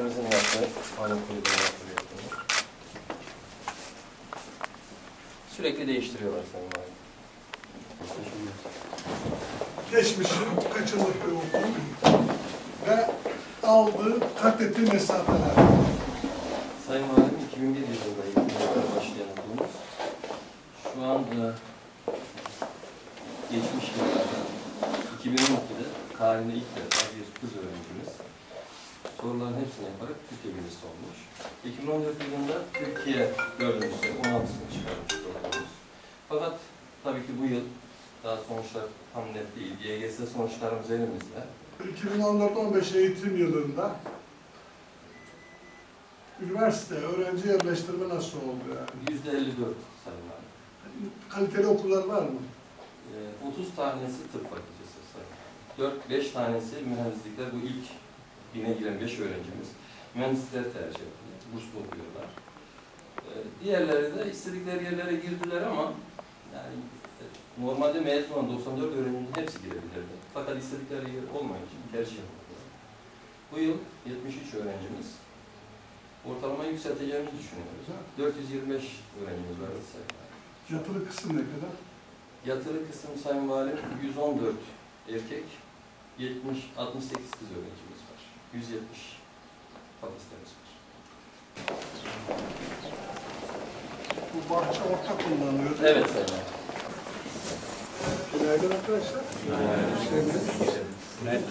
ünitemizin yaptığı ana kulübünün yaptığı yapımı. Sürekli değiştiriyorlar Sayın Valim. geçmişi kaçırdık bir okul ve aldığı, kat ettiği mesafeler. Sayın Valim 2001 yılında eğitimlere başlayan okulumuz şu an e, geçmiş yıllarda 2012'de tarihinde ilk defa bir kız öğrencimiz soruların hepsini yaparak Türkiye birincisi olmuş. 2014 yılında Türkiye dördüncüsü 16'sını çıkarmış okulumuz. Fakat tabii ki bu yıl daha sonuçlar tam net değil. YGS sonuçlarımız elimizde. 2014-15 eğitim yılında üniversite, öğrenci yerleştirme nasıl oldu yani? %54 sayın Valim. Kaliteli okullar var mı? Ee, 30 tanesi tıp fakültesi sayın. 4-5 tanesi mühendislikler. Bu ilk bine giren 5 öğrencimiz. Mühendislikler tercih ettiler. Burslu okuyorlar. Ee, diğerleri de istedikleri yerlere girdiler ama yani e, normalde mezun olan 94 öğrencinin hepsi girebilirdi. Fakat istedikleri yer olmayınca tercih yaptılar. Bu yıl 73 öğrencimiz. Ortalamayı yükselteceğimizi düşünüyoruz. 425 öğrencimiz var. Yatılı kısım ne kadar? Yatılı kısım Sayın Valim 114 erkek, 70, 68 kız öğrencimiz var. 170 kapasitemiz var. Bu bahçe ortak kullanılıyor. Evet Sayın. Günaydın arkadaşlar. Günaydın.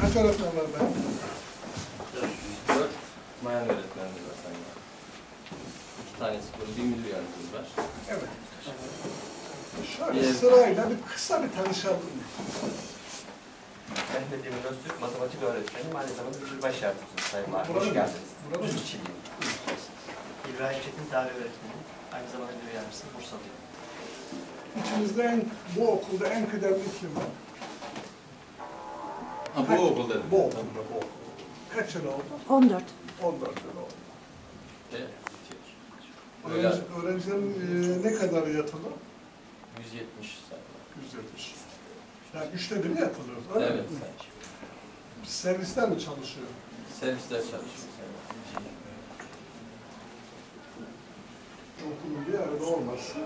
Kaç öğretmen var ben? 4 mayan öğretmenimiz var Sayın. İki tanesi kuru, bir müdür yardımcımız var. Evet. Şöyle Evet. sırayla bir kısa bir tanışalım. Mehmet Emin Öztürk, matematik öğretmenim. Aynı zamanda müdür baş yardımcısı Sayın. Burada Hoş geldiniz. Burada mı? Düzçiliyim. İbrahim Çetin, tarih öğretmenim. Aynı zamanda müdür yardımcısı Bursalıyım. İçimizde en, bu okulda en kıdemli kim var? Ha, bu okulda. Bu okulda, bu okulda. Kaç yıl oldu? 14. 14 yıl oldu. Evet. Öğrenci, öğrencilerin e, ne kadar yatılı? 170 Sayın Valim. 170. Yani üçte biri yatılıyor. öyle Evet mi? Servisler mi çalışıyor? Servisler çalışıyor. Okulun bir arada olması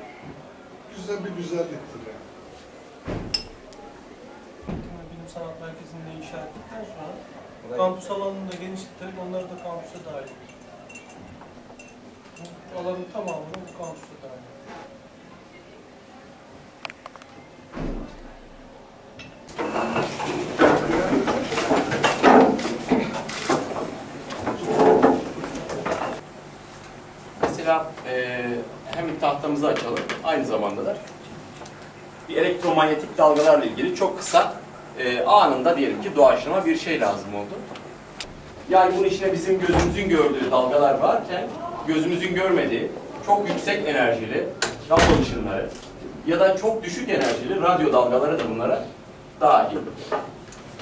güzel bir güzelliktir yani. Bilim Sanat Merkezi'nde inşa ettikten sonra kampüs alanını da genişleterek onları da kampüse dahil alanın tamamını bu kampüse dahil ediyor. Mesela e, hem tahtamızı açalım, aynı zamanda da bir elektromanyetik dalgalarla ilgili çok kısa e, anında diyelim ki doğaçlama bir şey lazım oldu. Yani bunun içine bizim gözümüzün gördüğü dalgalar varken gözümüzün görmediği çok yüksek enerjili gamma ışınları ya da çok düşük enerjili radyo dalgaları da bunlara dahil.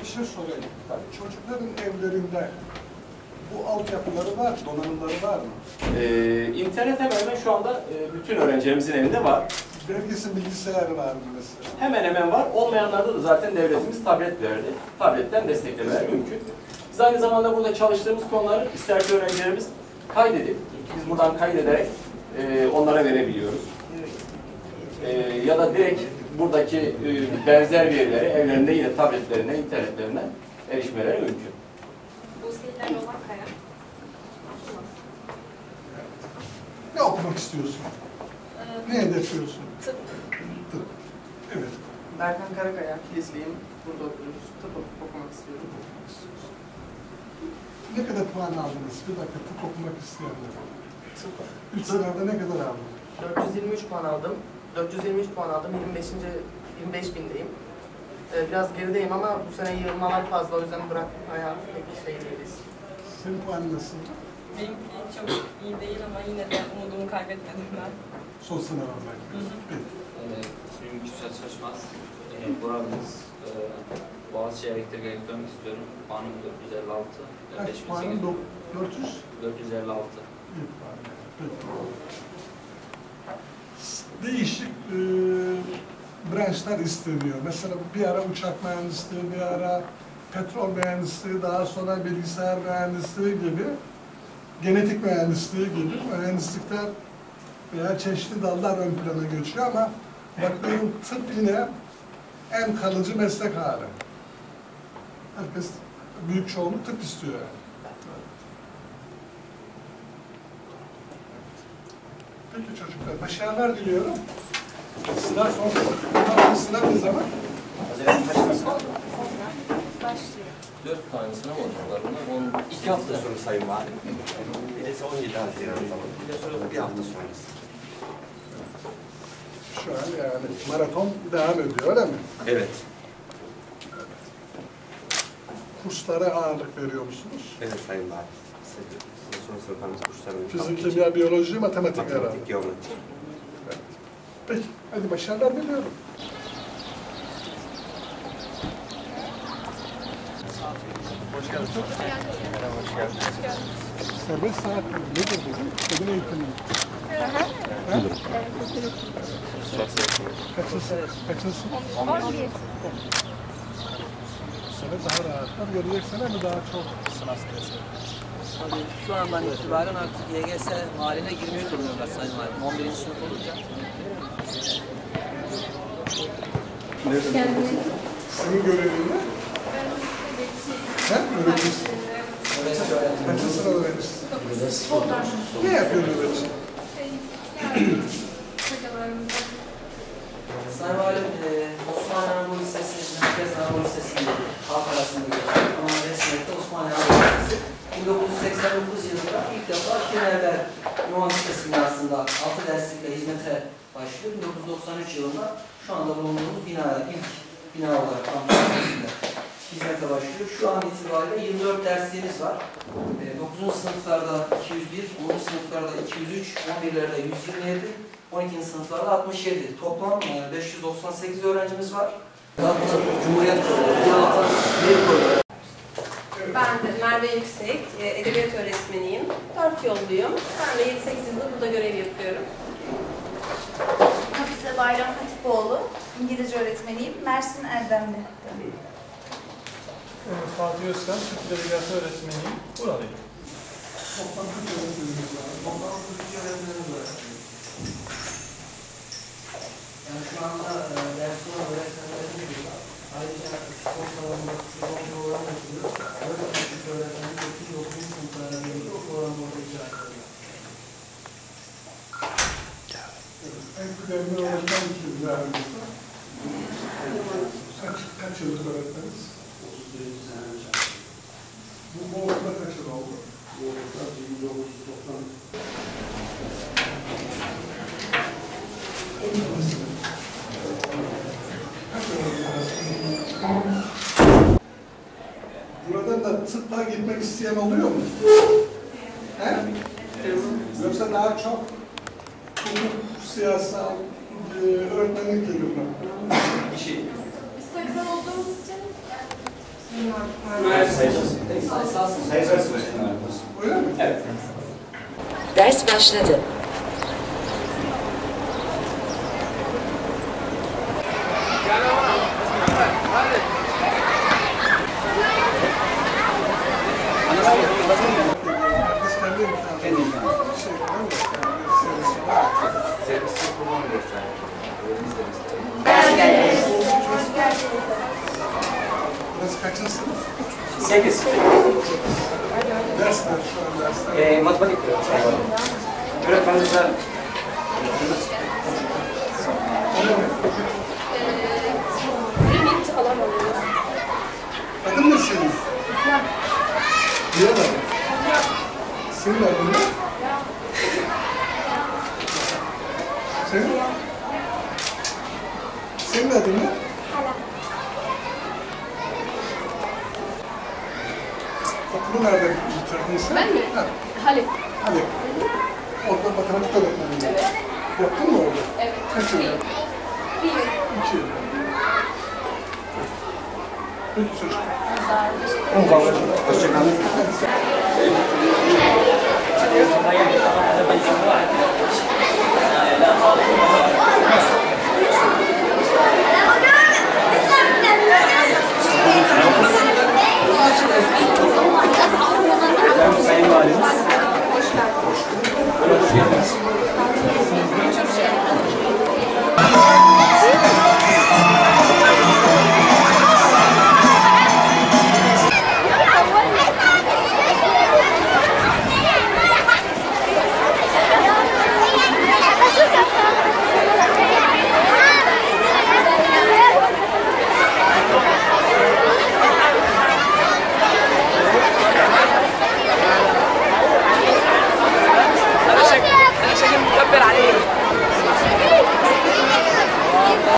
Bir şey sorayım. Çocukların evlerinde bu altyapıları var, donanımları var mı? Ee, internet hemen hemen şu anda e, bütün öğrencilerimizin evinde var. Belgisi bilgisayarı var mı mesela? Hemen hemen var. Olmayanlarda da zaten devletimiz tablet verdi. Tabletten desteklemeler mümkün. Biz aynı zamanda burada çalıştığımız konuları isterse öğrencilerimiz kaydedip, biz buradan kaydederek e, onlara verebiliyoruz. E, ya da direkt buradaki e, benzer verilere evlerinde yine tabletlerine, internetlerine erişmeleri mümkün. Kaya. Ne okumak istiyorsun? Ne hedefliyorsun? Tıp. Tıp. Evet. Berkan Karakaya, Kilisliyim. Burada okuyoruz. Tıp ok- okumak istiyorum. okumak istiyorsun. Ne kadar puan aldınız? Bir dakika tıp okumak isteyenler. Tıp. Üç sınavda ne kadar aldın? 423 puan aldım. 423 puan aldım. 25. 25 bindeyim. Ee, biraz gerideyim ama bu sene yığılmalar fazla. O yüzden bırakmaya pek şey değiliz. Senin puanın nasıl? Benimki çok iyi değil ama yine de umudumu kaybetmedim ben. Son sınava belki. Peki. İsmim Güçsel Şaşmaz. E, buramız e, Boğaziçi Elektrik Elektronik istiyorum. Puanım 456. Kaç 5008. puanın? Dok- 400? 456. İyi puan. Peki. Değişik e, branşlar isteniyor. Mesela bir ara uçak mühendisliği, bir ara petrol mühendisliği, daha sonra bilgisayar mühendisliği gibi, genetik mühendisliği gibi mühendislikler veya çeşitli dallar ön plana geçiyor ama bakıyorum tıp yine en kalıcı meslek hali. Herkes büyük çoğunluk tıp istiyor yani. Peki çocuklar, başarılar diliyorum. Sınav son sınav ne zaman? Dört tane sınav olacaklar bunlar. On, İki hafta sonra Sayın Valim. Birisi 17 Haziran zaman. Bir de sonra bir hafta sonrası. Şu an yani maraton devam ediyor öyle mi? Evet. Kurslara ağırlık veriyor musunuz? Evet Sayın size son sınıflarımız kurslarımız Fizik, kimya, biyoloji, matematik herhalde. Matematik, geometri. Peki, hadi başarılar diliyorum. Geldiniz. Merhaba, hoş geldiniz. Serbest saat nedir dedim? Kadın eğitimi. Kaçıncı, kaçıncı sınıf? Sene daha rahatlar, gelecek sene mi daha çok sınav stresi? Tabii şu andan itibaren artık YGS haline girmiş durumdalar Sayın Valim. 11. sınıf olunca. Senin görevin ne? Sen öğrencisin. Kaçıncı sınıf öğrencisin? Ne yapıyorsun öğrenci? Sayın Valim, e, Osmaniye Anadolu Lisesi, Merkez Anadolu Lisesi'nde halk arasında geçiyor. Ama resmiyette Osmaniye Anadolu Lisesi. 1989 yılında ilk defa Şenerler Yuvan Lisesi binasında 6 derslikle hizmete başlıyor. 1993 yılında şu anda bulunduğumuz binaya ilk bina olarak kampüsünde hizmete başlıyor. Şu an itibariyle 24 dersliğimiz var. E, 9. sınıflarda 201, 10. sınıflarda 203, 11'lerde 127, 12. sınıflarda 67. Toplam e, 598 öğrencimiz var. Hatta Cumhuriyet bir koydu. Ben de Merve Yüksek, e, edebiyat öğretmeniyim. Dört yolluyum. Ben de 7-8 yıldır burada görev yapıyorum. Hafize Bayram Hatipoğlu, İngilizce öğretmeniyim. Mersin Erdemli. Fatih Özkan, Türk Edebiyatı öğretmeniyim. Buradayım. Toplam öğrencimiz var? Toplam 42 öğretmenimiz var. Yani şu anda e, ders olan öğretmenlerimiz de var. Ayrıca spor salonunda futbol programı yapılıyor. Orada da Türk öğretmenimiz 9. sınıflara geliyor. O programı orada icra ediyor. En kıdemli öğretmen kimdi aramızda? Kaç, kaç yıllık öğretmeniz? Bu, bu okulda kaç yıl oldu? Bu okulda 1990. Kaç öğrenci var? Buradan da tıbba gitmek isteyen oluyor mu? He? Yoksa daha çok hukuk, siyasal, e, öğretmenlik geliyor mu? Biz sayısal olduğumuz için Öyle mi? Ders başladı. Herkes kendi imkanı. Şey, değil mi? Kendi serisi var. Servisi kullanmıyoruz yani. Öğrenci servisi. Sınıf? 8. Dersler şu an dersler. Ee, matematik Valim. Öğretmenimize limit alan alıyoruz. Adın ne senin? Diyorlar. Senin adın ne? Senin? Senin adın ne? Okulu nerede bitirdin sen? Ben mi? Ha, Halep. hadi. Orada matematik öğretmenliği. Evet. Yaptın mı orada? Evet. Kaç yıl? Bir. yaptın? Bir yıl. İki yıl. Peki çocuklar. Hoşçakalın.